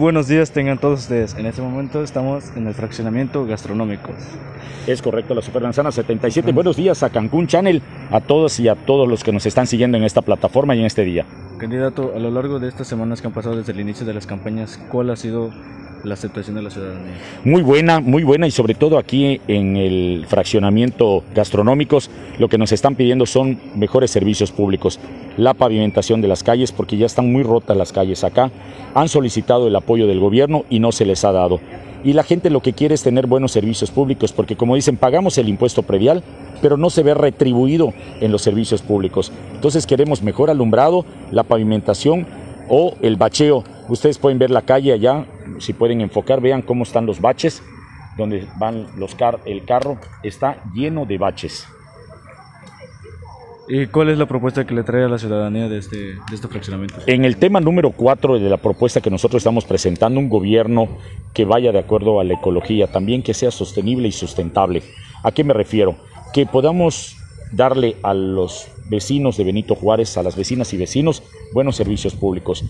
Buenos días tengan todos ustedes. En este momento estamos en el fraccionamiento gastronómico. Es correcto, la Supermanzana 77. Buenos días a Cancún Channel, a todos y a todos los que nos están siguiendo en esta plataforma y en este día. Candidato, a lo largo de estas semanas que han pasado desde el inicio de las campañas, ¿cuál ha sido la aceptación de la ciudadanía? Muy buena, muy buena y sobre todo aquí en el fraccionamiento gastronómicos lo que nos están pidiendo son mejores servicios públicos, la pavimentación de las calles porque ya están muy rotas las calles acá, han solicitado el apoyo del gobierno y no se les ha dado. Y la gente lo que quiere es tener buenos servicios públicos porque como dicen, pagamos el impuesto predial, pero no se ve retribuido en los servicios públicos. Entonces queremos mejor alumbrado, la pavimentación o el bacheo. Ustedes pueden ver la calle allá, si pueden enfocar, vean cómo están los baches, donde van los car el carro está lleno de baches. ¿Y cuál es la propuesta que le trae a la ciudadanía de este, de este fraccionamiento? En el tema número 4 de la propuesta que nosotros estamos presentando, un gobierno que vaya de acuerdo a la ecología, también que sea sostenible y sustentable. ¿A qué me refiero? Que podamos darle a los vecinos de Benito Juárez, a las vecinas y vecinos, buenos servicios públicos,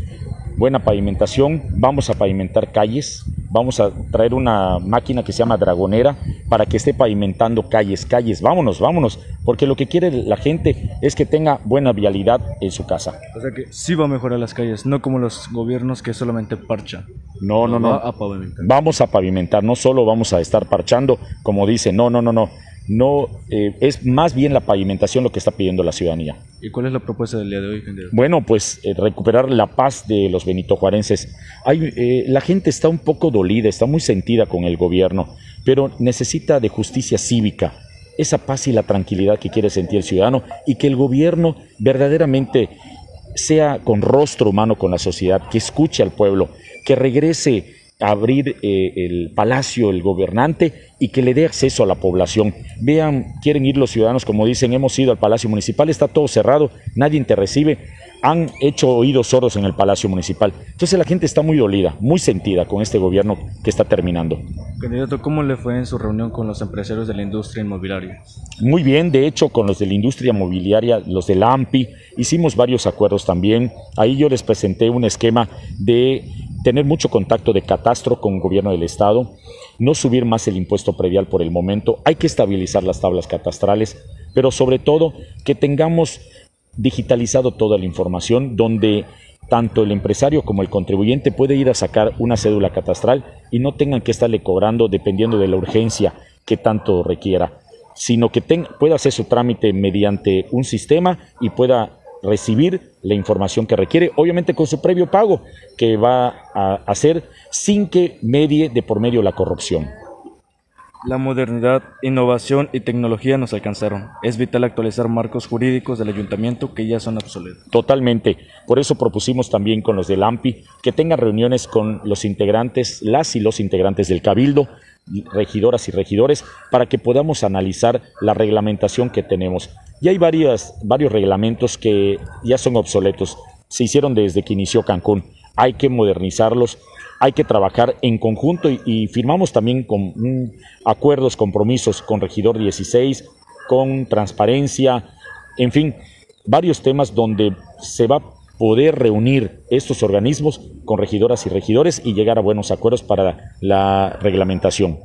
buena pavimentación, vamos a pavimentar calles, vamos a traer una máquina que se llama Dragonera para que esté pavimentando calles, calles, vámonos, vámonos, porque lo que quiere la gente es que tenga buena vialidad en su casa. O sea que sí va a mejorar las calles, no como los gobiernos que solamente parchan. No, no, no. a pavimentar. Vamos a pavimentar, no solo vamos a estar parchando, como dice, no, no, no, no no eh, es más bien la pavimentación lo que está pidiendo la ciudadanía. ¿Y cuál es la propuesta del día de hoy? Bueno, pues eh, recuperar la paz de los benitojuarenses. Hay, eh, la gente está un poco dolida, está muy sentida con el gobierno, pero necesita de justicia cívica, esa paz y la tranquilidad que quiere sentir el ciudadano y que el gobierno verdaderamente sea con rostro humano con la sociedad, que escuche al pueblo, que regrese abrir eh, el palacio, el gobernante, y que le dé acceso a la población. Vean, quieren ir los ciudadanos, como dicen, hemos ido al Palacio Municipal, está todo cerrado, nadie te recibe. Han hecho oídos sordos en el Palacio Municipal. Entonces la gente está muy dolida, muy sentida con este gobierno que está terminando. Candidato, ¿cómo le fue en su reunión con los empresarios de la industria inmobiliaria? Muy bien, de hecho, con los de la industria inmobiliaria, los del AMPI, hicimos varios acuerdos también. Ahí yo les presenté un esquema de tener mucho contacto de catastro con el gobierno del Estado, no subir más el impuesto predial por el momento, hay que estabilizar las tablas catastrales, pero sobre todo que tengamos digitalizado toda la información donde tanto el empresario como el contribuyente puede ir a sacar una cédula catastral y no tengan que estarle cobrando dependiendo de la urgencia que tanto requiera, sino que pueda hacer su trámite mediante un sistema y pueda recibir la información que requiere, obviamente con su previo pago que va a hacer sin que medie de por medio la corrupción. La modernidad, innovación y tecnología nos alcanzaron. Es vital actualizar marcos jurídicos del ayuntamiento que ya son obsoletos. Totalmente. Por eso propusimos también con los del AMPI que tengan reuniones con los integrantes, las y los integrantes del Cabildo, regidoras y regidores, para que podamos analizar la reglamentación que tenemos. Y hay varias, varios reglamentos que ya son obsoletos. Se hicieron desde que inició Cancún. Hay que modernizarlos, hay que trabajar en conjunto y, firmamos también con mm, acuerdos, compromisos con Regidor 16, con transparencia, en fin, varios temas donde se va a poder reunir estos organismos con regidoras y regidores y llegar a buenos acuerdos para la reglamentación.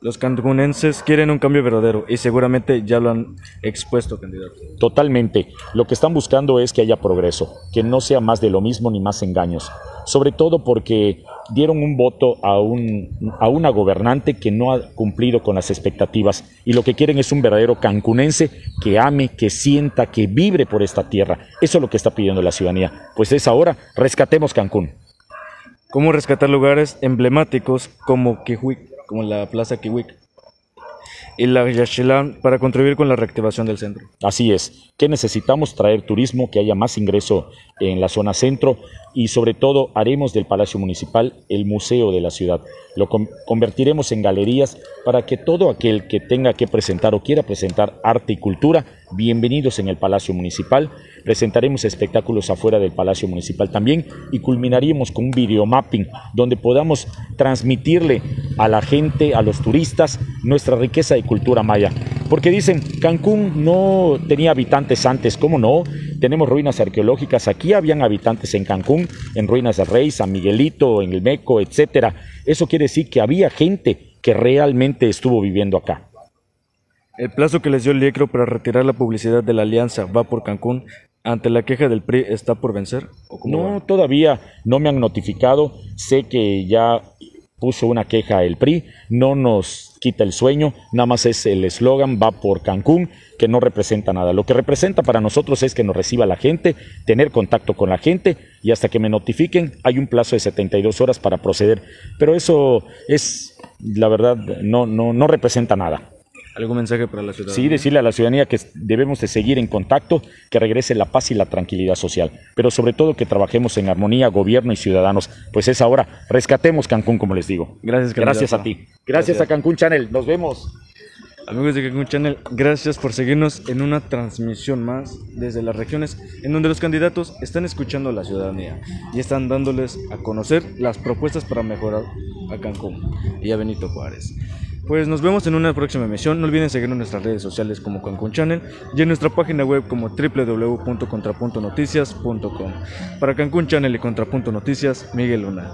Los cancunenses quieren un cambio verdadero y seguramente ya lo han expuesto, candidato. Totalmente. Lo que están buscando es que haya progreso, que no sea más de lo mismo ni más engaños. Sobre todo porque dieron un voto a, un, a una gobernante que no ha cumplido con las expectativas y lo que quieren es un verdadero cancunense que ame, que sienta, que vibre por esta tierra. Eso es lo que está pidiendo la ciudadanía. Pues es ahora, rescatemos Cancún. ¿Cómo rescatar lugares emblemáticos como Quijuic? Como la Plaza Kiwik y la Yaxchilán para contribuir con la reactivación del centro. Así es, que necesitamos traer turismo, que haya más ingreso en la zona centro y sobre todo haremos del Palacio Municipal el museo de la ciudad. Lo convertiremos en galerías para que todo aquel que tenga que presentar o quiera presentar arte y cultura, bienvenidos en el Palacio Municipal. Presentaremos espectáculos afuera del Palacio Municipal también y culminaremos con un videomapping donde podamos transmitirle a la gente, a los turistas, nuestra riqueza de cultura maya. Porque dicen, Cancún no tenía habitantes antes, ¿cómo no? Tenemos ruinas arqueológicas, aquí habían habitantes en Cancún, en Ruinas del Rey, San Miguelito, en el Meco, etcétera. Eso quiere decir que había gente que realmente estuvo viviendo acá. El plazo que les dio el IECRO para retirar la publicidad de la alianza va por Cancún ante la queja del PRI está por vencer? no, todavía no me han notificado. Sé que ya puso una queja el PRI, no nos quita el sueño, nada más es el eslogan, va por Cancún, que no representa nada. Lo que representa para nosotros es que nos reciba la gente, tener contacto con la gente y hasta que me notifiquen hay un plazo de 72 horas para proceder. Pero eso es, la verdad, no, no, no representa nada. ¿Algún mensaje para la ciudadanía? Sí, decirle a la ciudadanía que debemos de seguir en contacto, que regrese la paz y la tranquilidad social, pero sobre todo que trabajemos en armonía, gobierno y ciudadanos, pues es ahora, rescatemos Cancún, como les digo. Gracias, Gracias a ti. Gracias, gracias a Cancún Channel, nos vemos. Amigos de Cancún Channel, gracias por seguirnos en una transmisión más desde las regiones en donde los candidatos están escuchando a la ciudadanía y están dándoles a conocer las propuestas para mejorar a Cancún y a Benito Juárez. Pues nos vemos en una próxima emisión. No olviden seguirnos en nuestras redes sociales como Cancún Channel y en nuestra página web como www.contrapuntonoticias.com. Para Cancún Channel y Contrapunto Noticias, Miguel Luna.